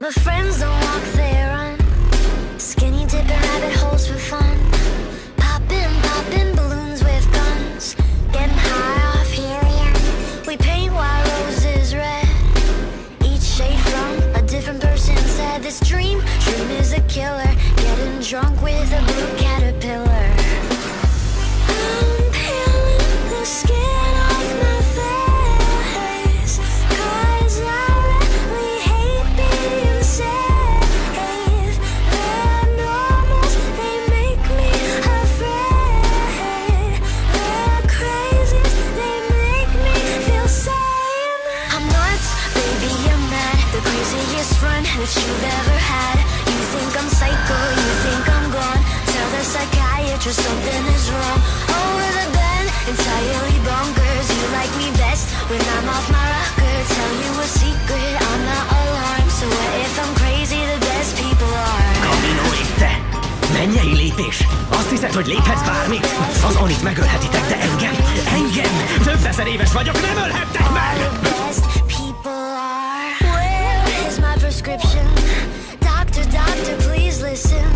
My friends don't walk, they run. Skinny dipping rabbit holes for fun. Popping, popping balloons with guns. Getting high off helium. We paint white roses red. Each shade from a different person said this dream, dream is a killer. Getting drunk with a blue caterpillar. Craziest friend that you've ever had. You think I'm psycho, you think I'm gone. Tell the psychiatrist something is wrong. Over the bed, entirely bonkers. You like me best when I'm off my rocker. Tell you a secret, I'm not alarmed. So what if I'm crazy? The best people are. Te! Mennyei lépés! Azt hiszed, hogy léphetsz bármit? Az Anit megölhetitek, de engem, engem! Több ezer éves vagyok, nem ölhettek meg! Best, listen